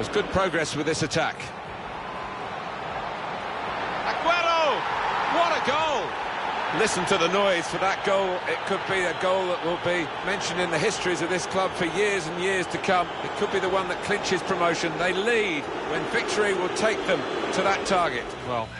There's good progress with this attack. Aguero! What a goal! Listen to the noise for that goal. It could be a goal that will be mentioned in the histories of this club for years and years to come. It could be the one that clinches promotion. They lead when victory will take them to that target. Well,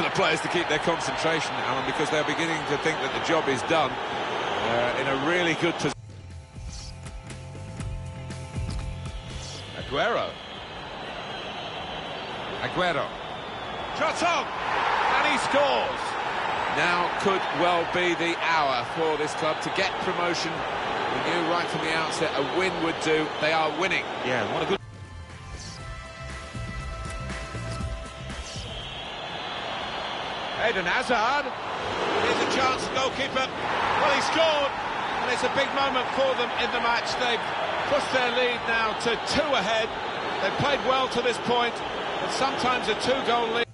for the players to keep their concentration, Alan, because they're beginning to think that the job is done uh, in a really good position. Aguero. Aguero. Shot! And he scores! Now could well be the hour for this club to get promotion. We knew right from the outset a win would do. They are winning. yeah, what a good... Eden Hazard. Here's a chance, goalkeeper. Well, he scored, and it's a big moment for them in the match. They've pushed their lead now to two ahead. They've played well to this point, but sometimes a two-goal lead.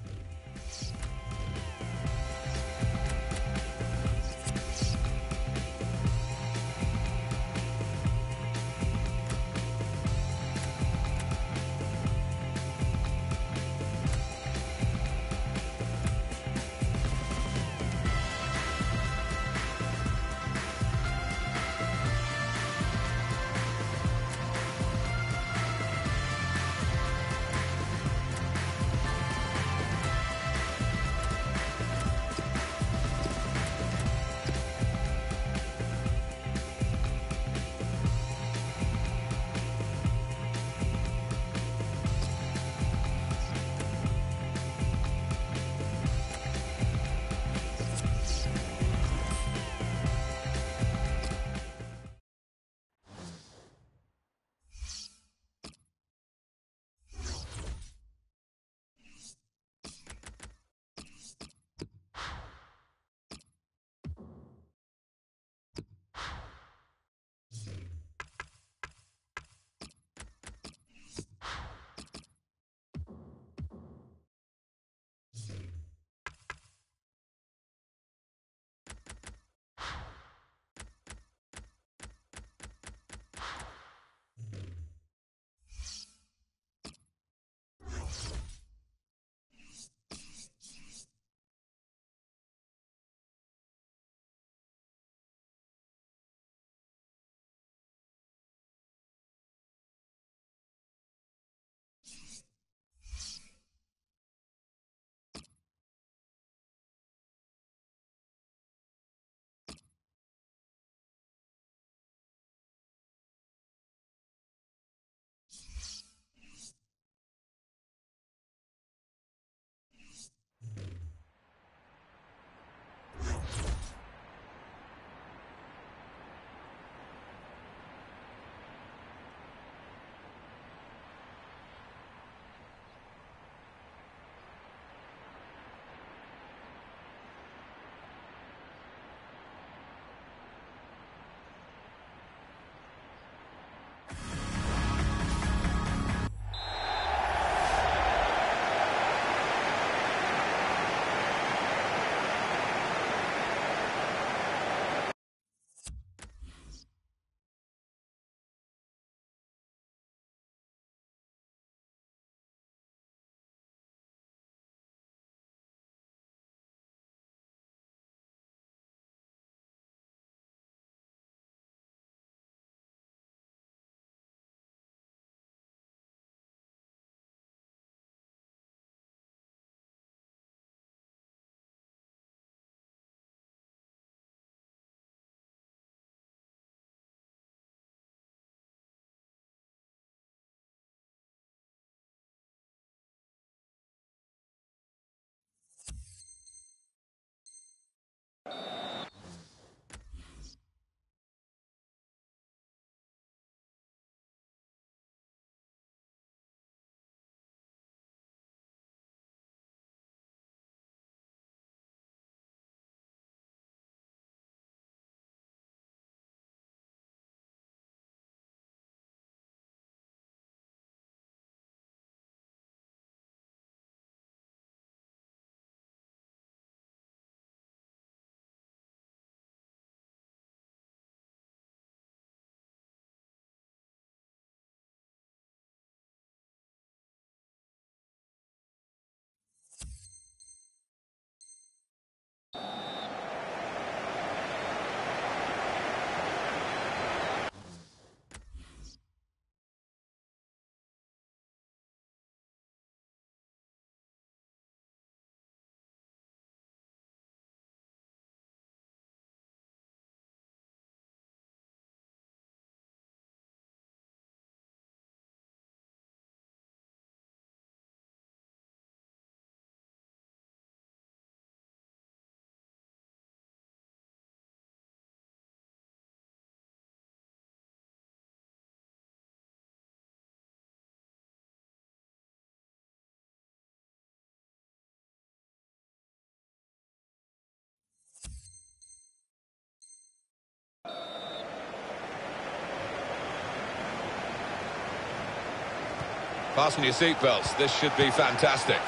Fasten your seatbelts. This should be fantastic.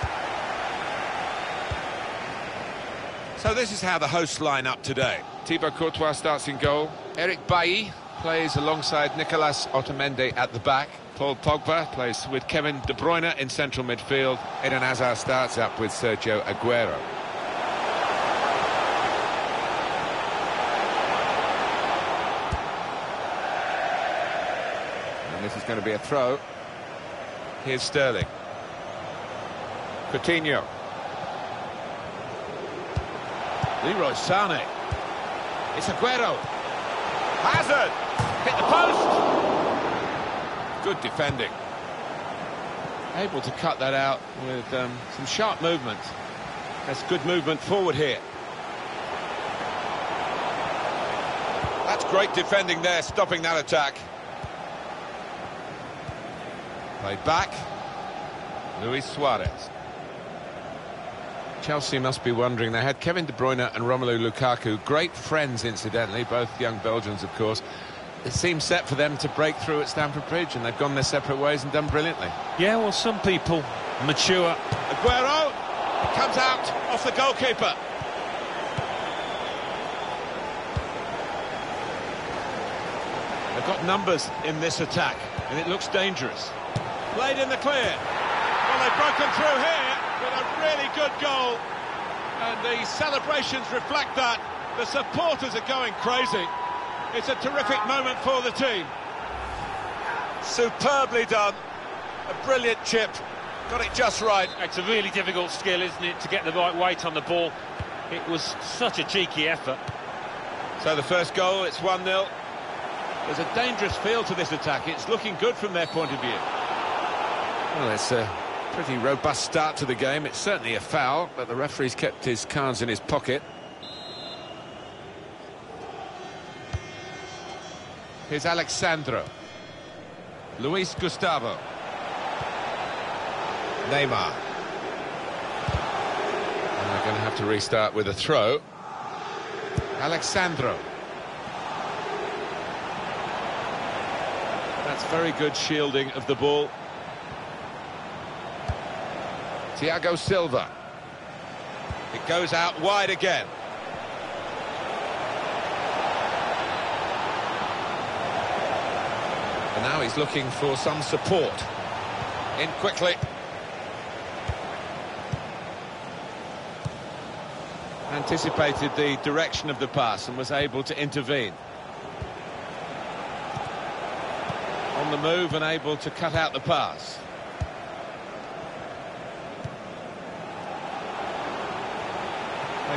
So this is how the hosts line up today. Thibaut Courtois starts in goal. Eric Bailly plays alongside Nicolas Otamendi at the back. Paul Pogba plays with Kevin De Bruyne in central midfield. Eden Hazard starts up with Sergio Aguero. And this is going to be a throw. Here's Sterling. Coutinho. Leroy Sane. It's Aguero. Hazard! Hit the post! Good defending. Able to cut that out with um, some sharp movement. That's good movement forward here. That's great defending there, stopping that attack. Played back. Luis Suarez. Chelsea must be wondering, they had Kevin De Bruyne and Romelu Lukaku, great friends incidentally, both young Belgians of course. It seemed set for them to break through at Stamford Bridge and they've gone their separate ways and done brilliantly. Yeah, well some people mature. Aguero comes out off the goalkeeper. They've got numbers in this attack and it looks dangerous. Played in the clear. Well, they've broken through here with a really good goal. And the celebrations reflect that. The supporters are going crazy. It's a terrific moment for the team. Superbly done. A brilliant chip. Got it just right. It's a really difficult skill, isn't it, to get the right weight on the ball. It was such a cheeky effort. So the first goal, it's 1-0. There's a dangerous feel to this attack. It's looking good from their point of view. Well, it's a pretty robust start to the game. It's certainly a foul, but the referee's kept his cards in his pocket. Here's Alex Sandro. Luis Gustavo. Neymar. And they're going to have to restart with a throw. Alex Sandro. That's very good shielding of the ball. Thiago Silva. It goes out wide again. And now he's looking for some support. In quickly. Anticipated the direction of the pass and was able to intervene. On the move and able to cut out the pass.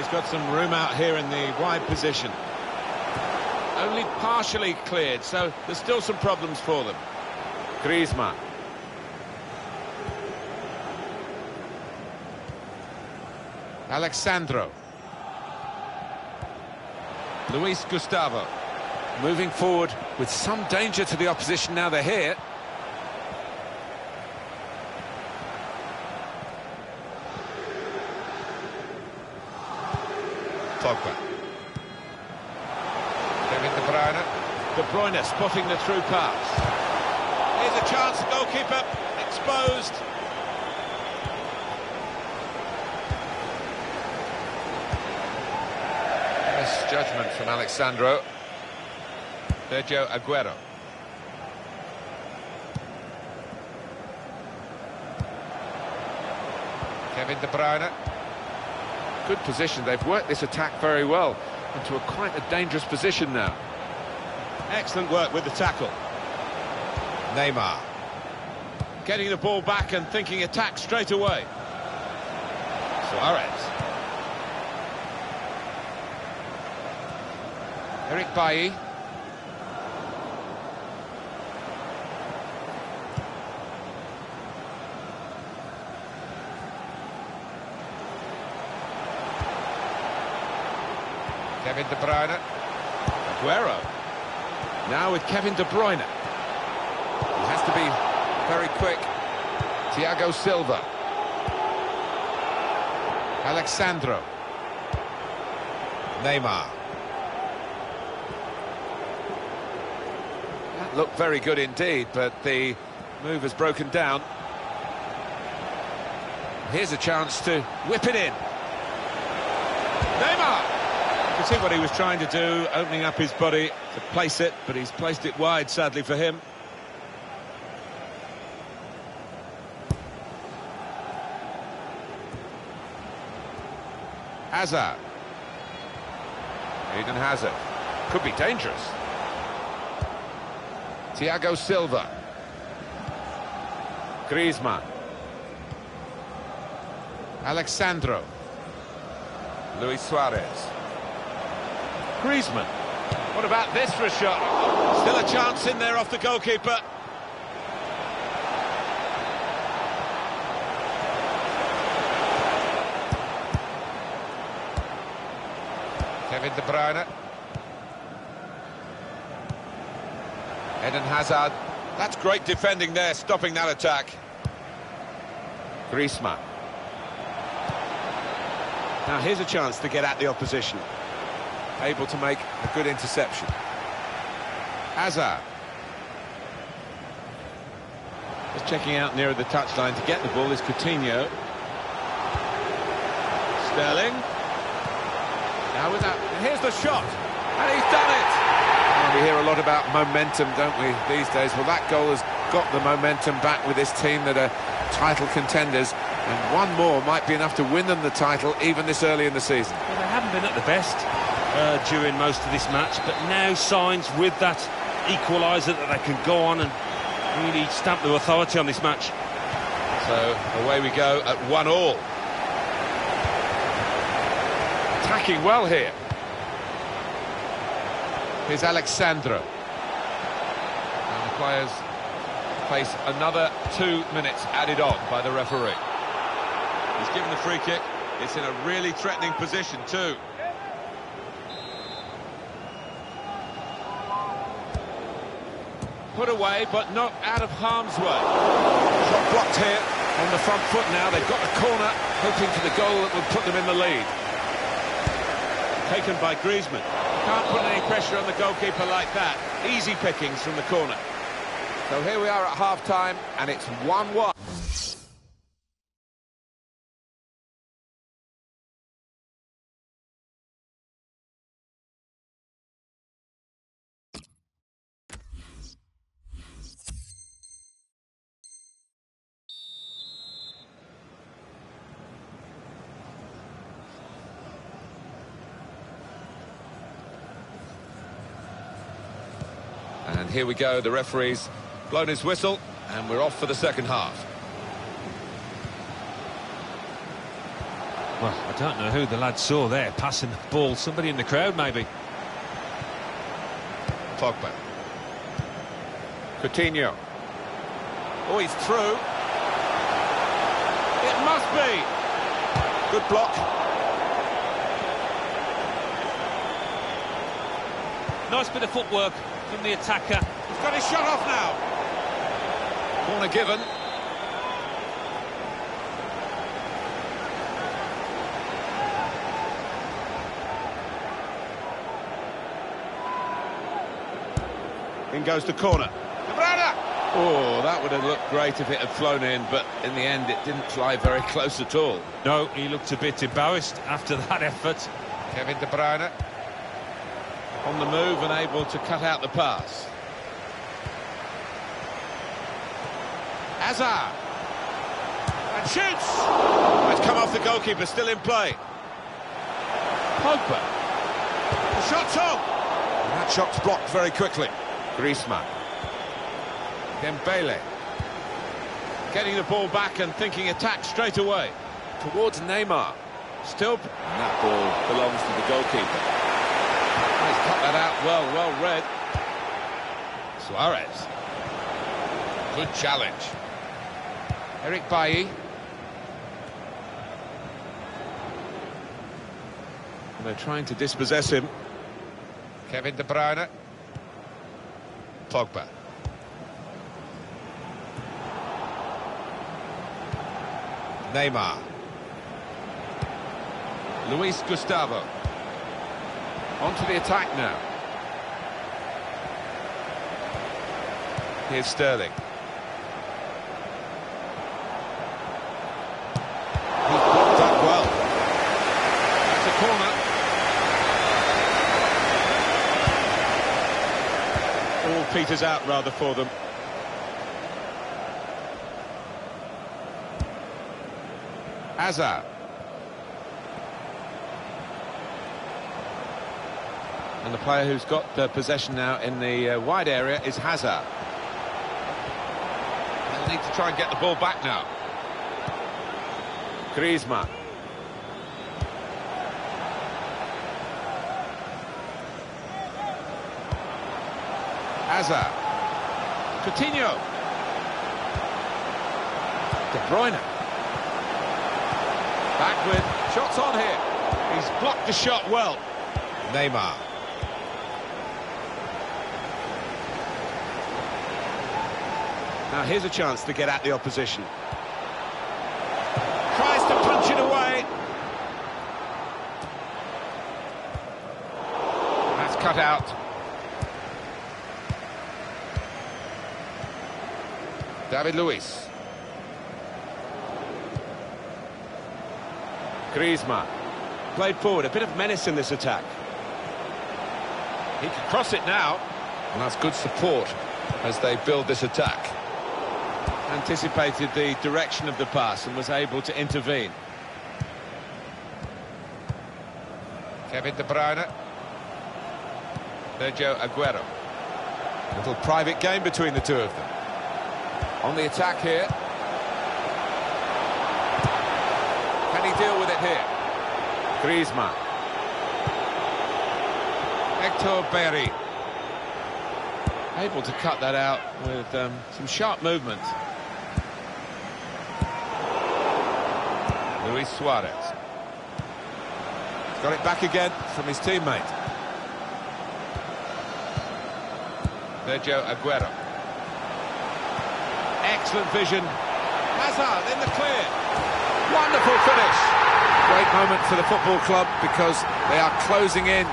He's got some room out here in the wide position. Only partially cleared, so there's still some problems for them. Griezmann. Alex Sandro. Luis Gustavo. Moving forward with some danger to the opposition now they're here. Pogba. Kevin De Bruyne. De Bruyne spotting the through pass. Here's a chance, goalkeeper exposed. Misjudgment from Alex Sandro. Sergio Aguero. Kevin De Bruyne. Good position. They've worked this attack very well into a quite a dangerous position now. Excellent work with the tackle. Neymar. Getting the ball back and thinking attack straight away. Suarez. Eric Bailly. Kevin De Bruyne. Aguero. Now with Kevin De Bruyne. He has to be very quick. Thiago Silva. Alex Sandro. Neymar. That looked very good indeed, but the move has broken down. Here's a chance to whip it in. Neymar! Can see what he was trying to do, opening up his body to place it, but he's placed it wide, sadly for him. Hazard. Eden Hazard. Could be dangerous. Thiago Silva. Griezmann. Alex Sandro. Luis Suarez. Griezmann. What about this for a shot? Still a chance in there off the goalkeeper. Kevin De Bruyne. Eden Hazard. That's great defending there, stopping that attack. Griezmann. Now here's a chance to get at the opposition. Able to make a good interception. Hazard. Just checking out nearer the touchline to get the ball is Coutinho. Sterling. Now with that, here's the shot, and he's done it. Well, we hear a lot about momentum, don't we, these days? Well, that goal has got the momentum back with this team that are title contenders, and one more might be enough to win them the title even this early in the season. Well, they haven't been at the best uh, during most of this match, but now signs with that equaliser that they can go on and really stamp their authority on this match. So away we go at one all. Attacking well here. Here's Alex Sandro. And the players face another two minutes added on by the referee. He's given the free kick. It's in a really threatening position too. Away, but not out of harm's way. Shot blocked here on the front foot now. They've got the corner, hoping for the goal that will put them in the lead. Taken by Griezmann. Can't put any pressure on the goalkeeper like that. Easy pickings from the corner. So here we are at half-time, and it's 1-1. And here we go, the referee's blown his whistle, and we're off for the second half. Well, I don't know who the lad saw there passing the ball. Somebody in the crowd, maybe. Pogba. Coutinho. Oh, he's through. It must be. Good block. Nice bit of footwork from the attacker. He's got his shot off now. Corner given. In goes the corner. De Bruyne! Oh, that would have looked great if it had flown in, but in the end it didn't fly very close at all. No, he looked a bit embarrassed after that effort. Kevin De Bruyne on the move and able to cut out the pass. Hazard. And shoots! It's come off the goalkeeper, still in play. Pogba. The shot's on! And that shot's blocked very quickly. Griezmann. Dembele. Getting the ball back and thinking attack straight away. Towards Neymar. Still... And that ball belongs to the goalkeeper. Cut that out well, well read. Suarez. Good challenge. Eric Bailly. And they're trying to dispossess him. Kevin De Bruyne. Pogba. Neymar. Luis Gustavo. Onto the attack now. Here's Sterling. He's blocked that well. It's a corner. All peters out rather for them. Hazard. And the player who's got the possession now in the uh, wide area is Hazard. They'll need to try and get the ball back now. Griezmann. Hazard. Coutinho. De Bruyne. Back with shots on here. He's blocked the shot well. Neymar. Now here's a chance to get at the opposition. Tries to punch it away. That's cut out. David Luiz. Griezmann. Played forward, a bit of menace in this attack. He can cross it now. And that's good support as they build this attack. Anticipated the direction of the pass and was able to intervene. Kevin De Bruyne. Sergio Aguero. Little private game between the two of them. On the attack here. Can he deal with it here? Griezmann. Hector Berry. Able to cut that out with um, some sharp movement. Luis Suarez. Got it back again from his teammate. Sergio Aguero. Excellent vision. Hazard in the clear. Wonderful finish. Great moment for the football club because they are closing in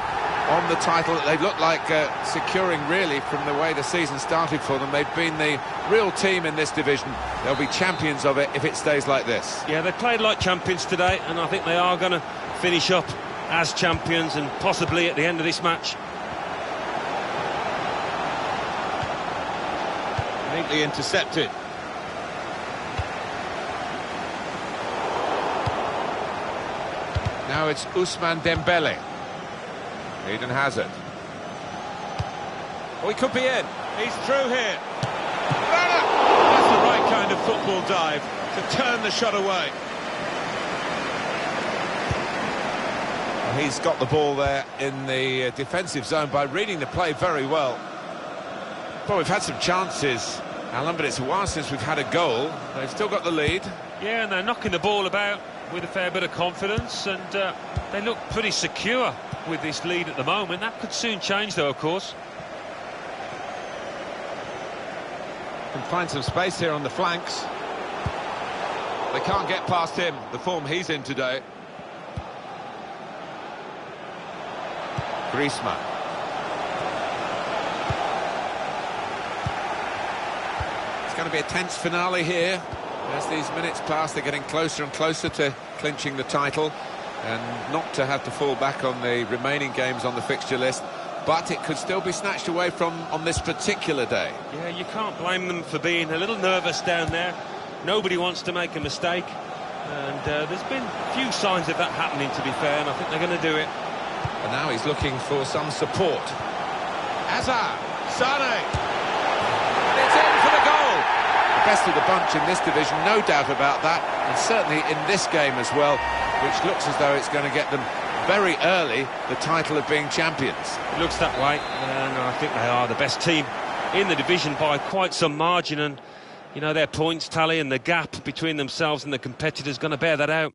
on the title that they look like uh, securing really from the way the season started for them. They've been the real team in this division. They'll be champions of it if it stays like this. Yeah, they played like champions today, and I think they are going to finish up as champions and possibly at the end of this match. Neatly intercepted. Now it's Ousmane Dembele. Eden Hazard. Oh, he could be in. He's through here. Runner! That's the right kind of football dive to turn the shot away. Well, he's got the ball there in the uh, defensive zone by reading the play very well. Well, we've had some chances, Alan, but it's a while since we've had a goal. They've still got the lead. Yeah, and they're knocking the ball about with a fair bit of confidence, and uh, they look pretty secure with this lead at the moment. That could soon change, though, of course. Can find some space here on the flanks. They can't get past him, the form he's in today. Griezmann. It's going to be a tense finale here. As these minutes pass, they're getting closer and closer to clinching the title and not to have to fall back on the remaining games on the fixture list. But it could still be snatched away from on this particular day. Yeah, you can't blame them for being a little nervous down there. Nobody wants to make a mistake. And uh, there's been few signs of that happening, to be fair, and I think they're going to do it. And now he's looking for some support. Hazard, Sane, and it's in for the goal. The best of the bunch in this division, no doubt about that, and certainly in this game as well, which looks as though it's going to get them very early the title of being champions. It looks that way, and I think they are the best team in the division by quite some margin, and you know their points tally and the gap between themselves and the competitors going to bear that out.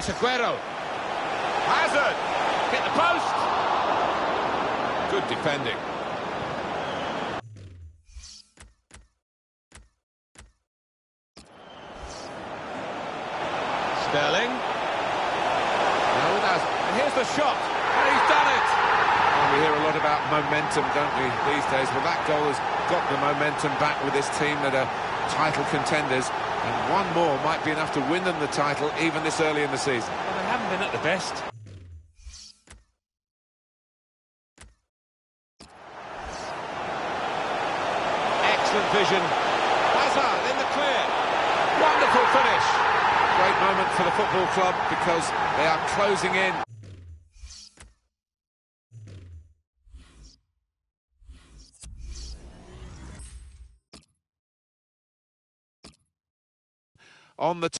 It's Aguero. Hazard. Hit the post. Good defending. Sterling. No, And here's the shot. And he's done it. We hear a lot about momentum, don't we, these days? Well, that goal has got the momentum back with this team that are title contenders. And one more might be enough to win them the title even this early in the season. Well, they haven't been at the best. Excellent vision. Hazard in the clear. Wonderful finish. Great moment for the football club because they are closing in. On the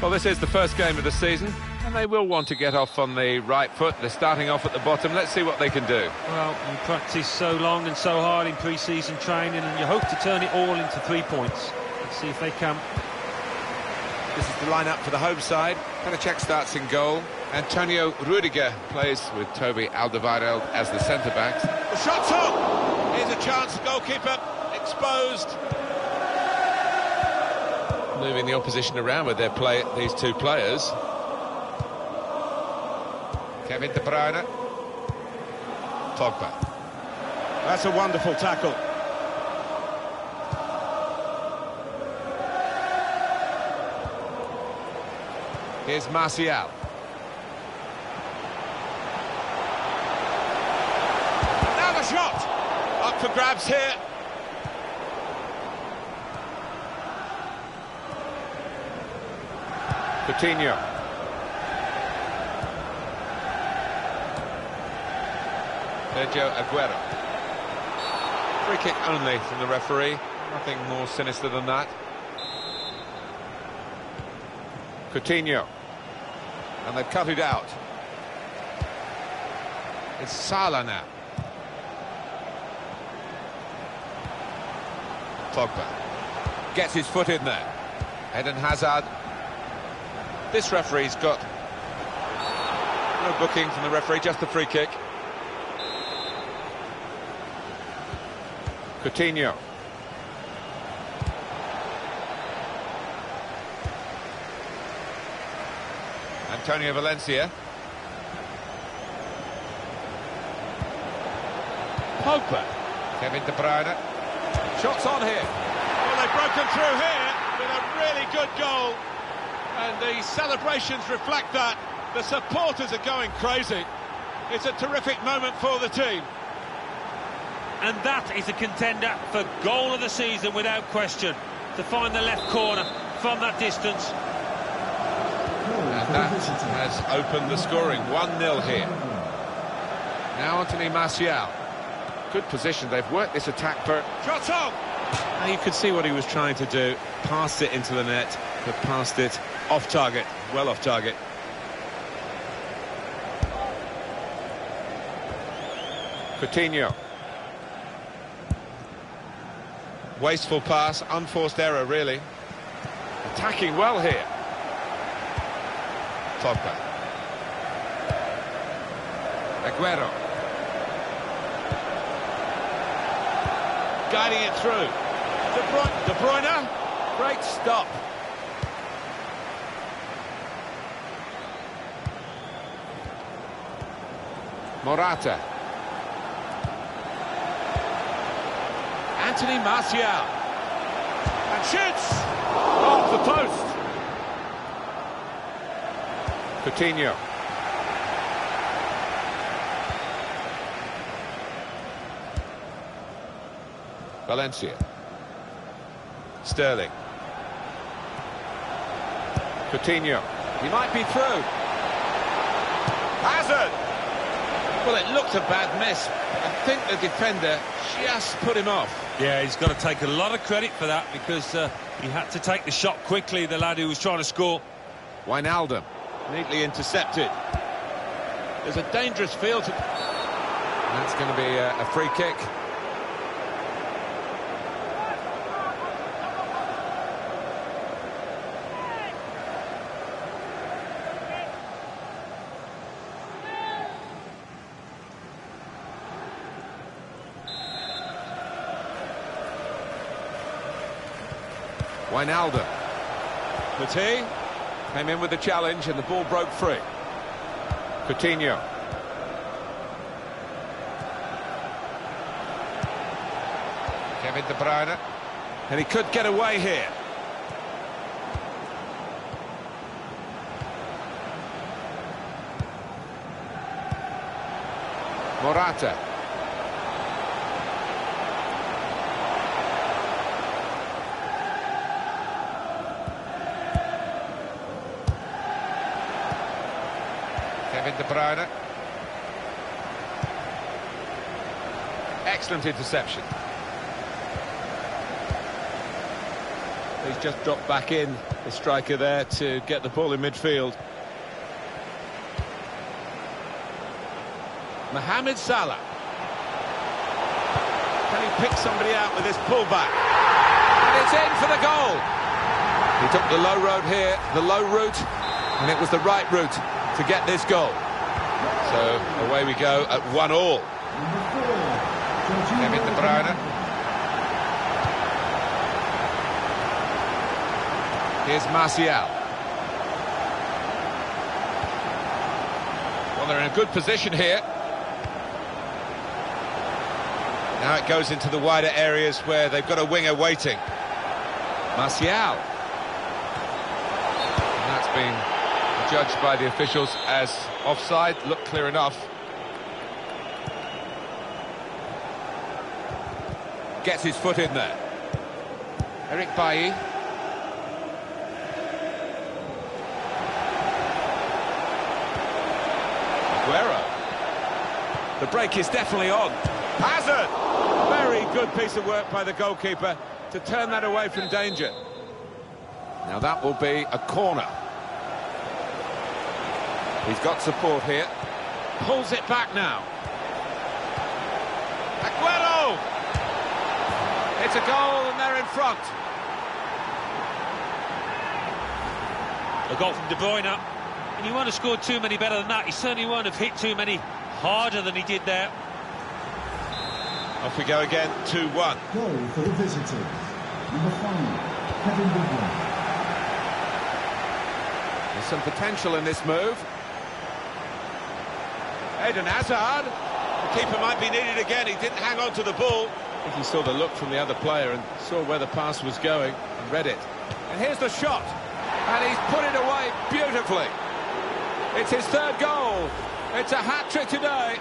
Well, this is the first game of the season, and they will want to get off on the right foot. They're starting off at the bottom. Let's see what they can do. Well, you practice so long and so hard in pre-season training, and you hope to turn it all into three points. Let's see if they can. This is the lineup for the home side. Cech starts in goal. Antonio Rudiger plays with Toby Alderweireld as the centre-backs. The shot's on! Here's a chance, goalkeeper exposed. Moving the opposition around with their play, these two players. Kevin De Bruyne. Pogba. That's a wonderful tackle. Here's Martial. Now the shot! Up for grabs here. Coutinho. Sergio Aguero. Free kick only from the referee. Nothing more sinister than that. Coutinho. And they've cut it out. It's Salah now. Pogba. Gets his foot in there. Eden Hazard. This referee's got no booking from the referee, just the free kick. Coutinho. Antonio Valencia. Pogba. Kevin De Bruyne. Shots on here. Well, they've broken through here with a really good goal. And the celebrations reflect that. The supporters are going crazy. It's a terrific moment for the team. And that is a contender for goal of the season without question. To find the left corner from that distance. And that has opened the scoring. 1-0 here. Now Anthony Martial. Good position. They've worked this attack for... Shot on! And you could see what he was trying to do. Passed it into the net, but passed it off target. Well off target. Coutinho. Wasteful pass, unforced error, really. Attacking well here. Pogba. Aguero. Guiding it through. De Bruyne. De Bruyne. Great stop. Morata. Anthony Martial. And shoots! Off the post. Coutinho. Valencia. Sterling. Coutinho. He might be through. Hazard! Well, it looked a bad miss. I think the defender just put him off. Yeah, he's got to take a lot of credit for that because uh, he had to take the shot quickly, the lad who was trying to score. Wijnaldum. Neatly intercepted. There's a dangerous field to... That's going to be a, a free kick. Wijnaldum. Petit came in with the challenge and the ball broke free. Coutinho. Kevin De Bruyne. And he could get away here. Morata. Kevin De Bruyne. Excellent interception. He's just dropped back in, the striker there, to get the ball in midfield. Mohamed Salah. Can he pick somebody out with this pullback? And It's in for the goal. He took the low road here, the low route, and it was the right route to get this goal. So away we go at one all. Kevin De Bruyne. Here's Martial. Well, they're in a good position here. Now it goes into the wider areas where they've got a winger waiting. Martial. And that's been judged by the officials as offside. Looked clear enough. Gets his foot in there. Eric Bailly. Aguero. The break is definitely on. Hazard! Very good piece of work by the goalkeeper to turn that away from danger. Now that will be a corner. He's got support here. Pulls it back now. Aguero! It's a goal and they're in front. A goal from De Bruyne. And he won't have scored too many better than that. He certainly won't have hit too many harder than he did there. Off we go again, 2-1. Goal for the visitors. Number five, Kevin De Bruyne. There's some potential in this move. Eden Hazard. The keeper might be needed again. He didn't hang on to the ball. I think he saw the look from the other player and saw where the pass was going and read it. And here's the shot. And he's put it away beautifully. It's his third goal. It's a hat-trick today.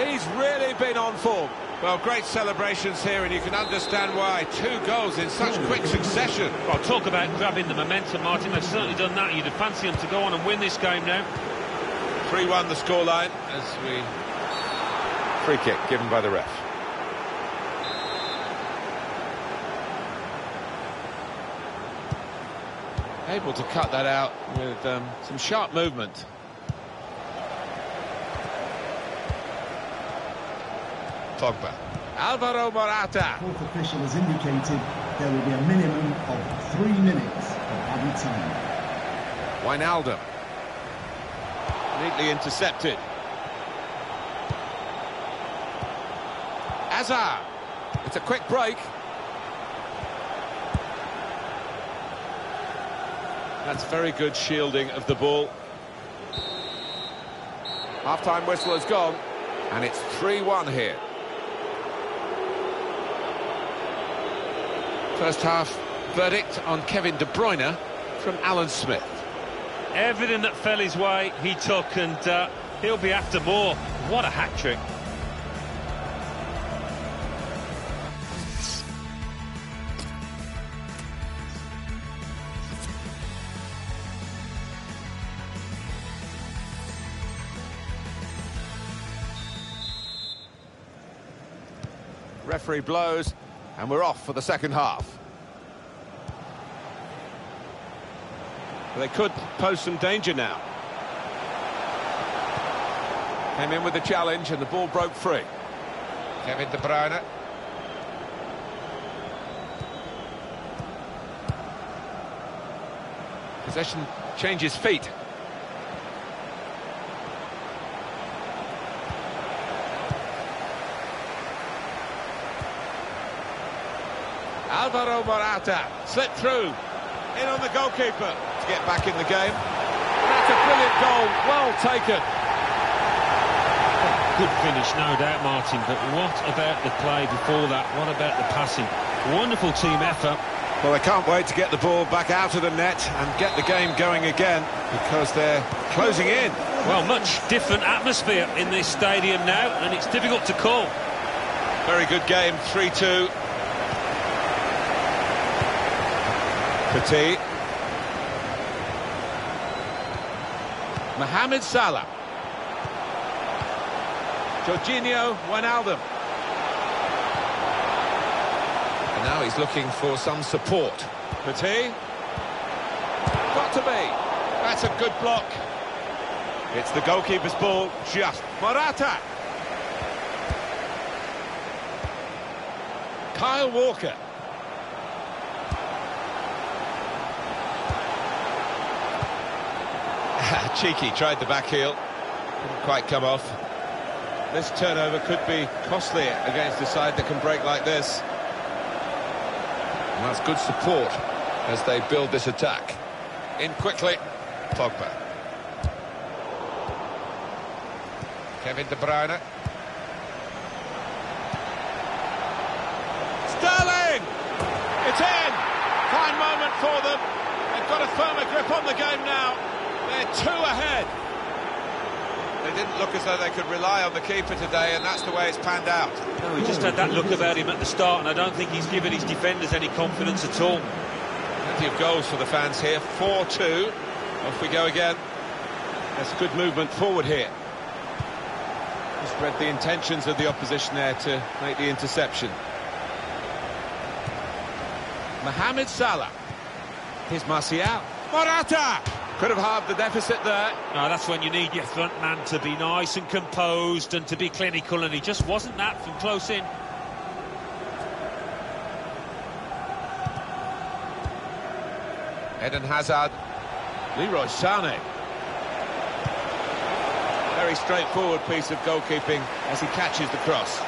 He's really been on form. Well, great celebrations here, and you can understand why. Two goals in such quick succession. Well, talk about grabbing the momentum, Martin. They've certainly done that. You'd fancy them to go on and win this game now. 3-1 the scoreline as we... Free kick given by the ref. Able to cut that out with um, some sharp movement. Pogba. Alvaro Morata. Fourth official has indicated there will be a minimum of three minutes of added time. Wijnaldum. Neatly intercepted. Hazard. It's a quick break. That's very good shielding of the ball. Half-time whistle has gone, and it's 3-1 here. First half verdict on Kevin De Bruyne from Alan Smith. Everything that fell his way, he took, and uh, he'll be after more. What a hat-trick. Referee blows, and we're off for the second half. They could pose some danger now. Came in with the challenge, and the ball broke free. Kevin De Bruyne. Possession changes feet. Alvaro Morata slipped through. In on the goalkeeper to get back in the game. That's a brilliant goal, well taken. Good finish, no doubt, Martin. But what about the play before that? What about the passing? Wonderful team effort. Well, they can't wait to get the ball back out of the net and get the game going again because they're closing in. Well, much different atmosphere in this stadium now, and it's difficult to call. Very good game, 3-2. Petit. Mohamed Salah. Georginio Wijnaldum. And now he's looking for some support. Petit. Got to be. That's a good block. It's the goalkeeper's ball, just. Morata. Kyle Walker. Cheeky, tried the back heel, didn't quite come off. This turnover could be costly against a side that can break like this. And that's good support as they build this attack. In quickly, Pogba. Kevin De Bruyne. Sterling! It's in! Fine moment for them. They've got a firmer grip on the game now. They're two ahead. They didn't look as though they could rely on the keeper today, and that's the way it's panned out. No, he just had that look about him at the start, and I don't think he's given his defenders any confidence at all. Plenty of goals for the fans here. 4-2. Off we go again. That's good movement forward here. Just read the intentions of the opposition there to make the interception. Mohamed Salah. Here's Martial. Morata! Could have halved the deficit there. No, that's when you need your front man to be nice and composed and to be clinical, and he just wasn't that from close in. Eden Hazard. Leroy Sané. Very straightforward piece of goalkeeping as he catches the cross.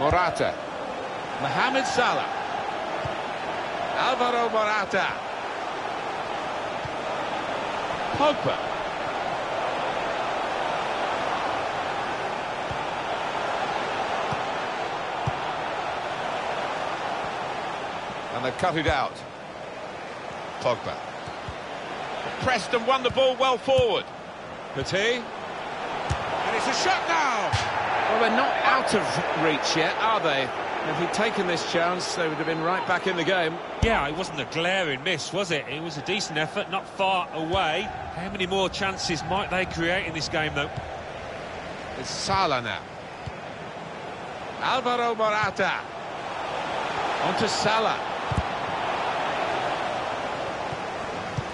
Morata. Mohamed Salah. Alvaro Morata. Pogba. And they've cut it out. Pogba. Pressed and won the ball well forward. Petit. And it's a shot now. Well, they're not out of reach yet, are they? If he'd taken this chance, they would have been right back in the game. Yeah, it wasn't a glaring miss, was it? It was a decent effort, not far away. How many more chances might they create in this game, though? It's Salah now. Alvaro Morata. On to Salah.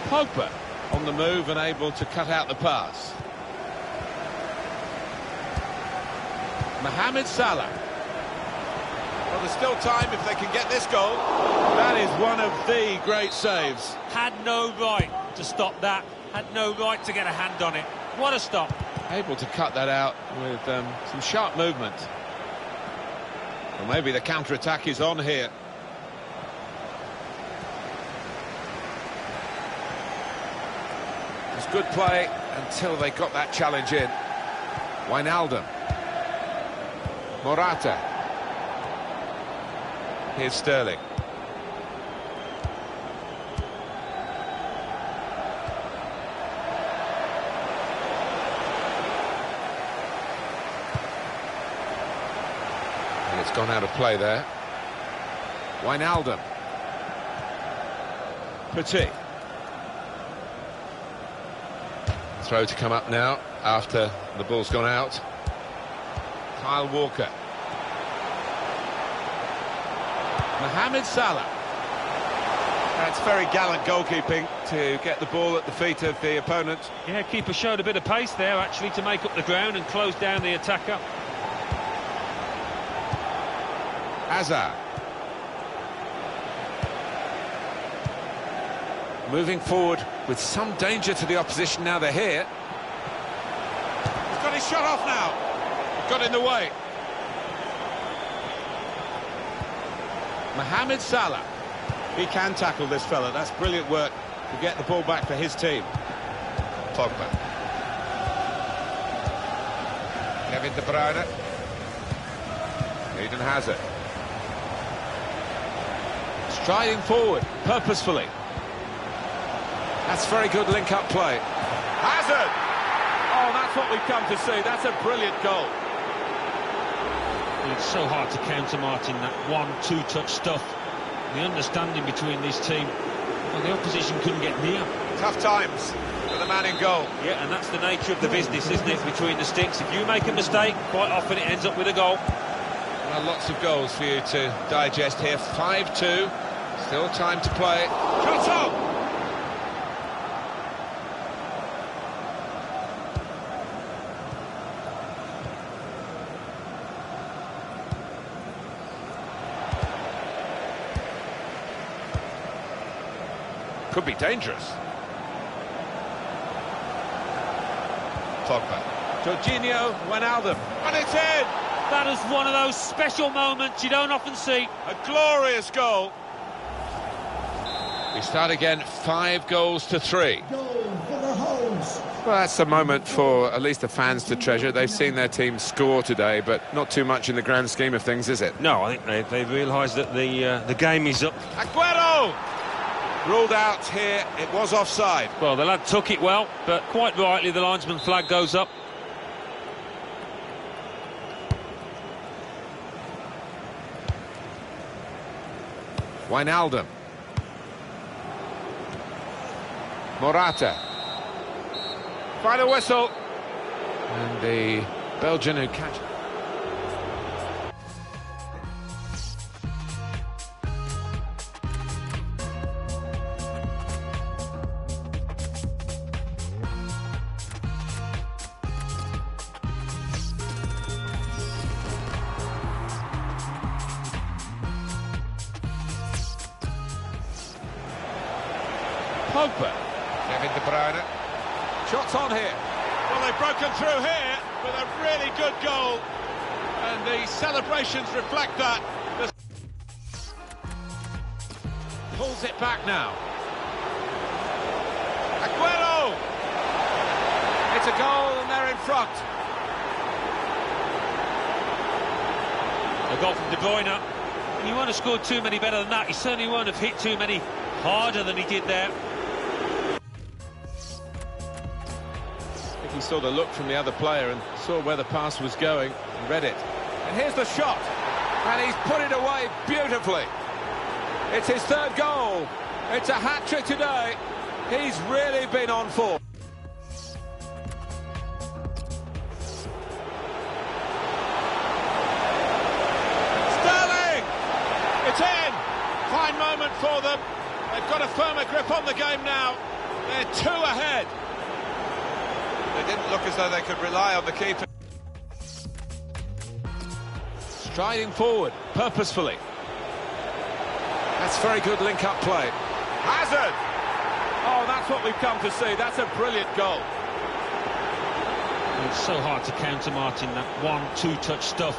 Pogba on the move and able to cut out the pass. Mohamed Salah. Well, there's still time if they can get this goal. That is one of the great saves. Had no right to stop that. Had no right to get a hand on it. What a stop. Able to cut that out with um, some sharp movement. Well, maybe the counter-attack is on here. It's good play until they got that challenge in. Wijnaldum. Morata. Here's Sterling. And it's gone out of play there. Wijnaldum. Petit. Throw to come up now after the ball's gone out. Kyle Walker. Mohamed Salah. That's very gallant goalkeeping to get the ball at the feet of the opponent. Yeah, keeper showed a bit of pace there, actually, to make up the ground and close down the attacker. Hazard. Moving forward with some danger to the opposition now they're here. He's got his shot off now. Got in the way. Mohamed Salah. He can tackle this fella. That's brilliant work to get the ball back for his team. Pogba. Kevin De Bruyne. Eden Hazard. Striding forward, purposefully. That's very good link-up play. Hazard. Oh, that's what we've come to see. That's a brilliant goal. It's so hard to counter, Martin, that one, two-touch stuff. The understanding between this team. Well, the opposition couldn't get near. Tough times for the man in goal. Yeah, and that's the nature of the business, isn't it, between the sticks. If you make a mistake, quite often it ends up with a goal. Well, lots of goals for you to digest here. 5-2. Still time to play. Shot on. could be dangerous. Pogba. Georginio Wijnaldum. And it's in! That is one of those special moments you don't often see. A glorious goal. We start again, five goals to three. Goal for the hosts. Well, that's a moment for at least the fans to treasure. They've seen their team score today, but not too much in the grand scheme of things, is it? No, I think they, they realise that the uh, the game is up. Aguero! Ruled out here, it was offside. Well, the lad took it well, but quite rightly the linesman flag goes up. Wijnaldum. Morata. Final whistle. And the Belgian who catch. Pulls it back now. Aguero! It's a goal and they're in front. A goal from De Bruyne. He won't have scored too many better than that. He certainly won't have hit too many harder than he did there. I think he saw the look from the other player and saw where the pass was going and read it. And here's the shot. And he's put it away beautifully. It's his third goal. It's a hat-trick today. He's really been on form. Sterling! It's in! Fine moment for them. They've got a firmer grip on the game now. They're two ahead. They didn't look as though they could rely on the keeper. Striding forward, purposefully. That's very good link-up play. Hazard! Oh, that's what we've come to see. That's a brilliant goal. It's so hard to counter, Martin, that one, two-touch stuff.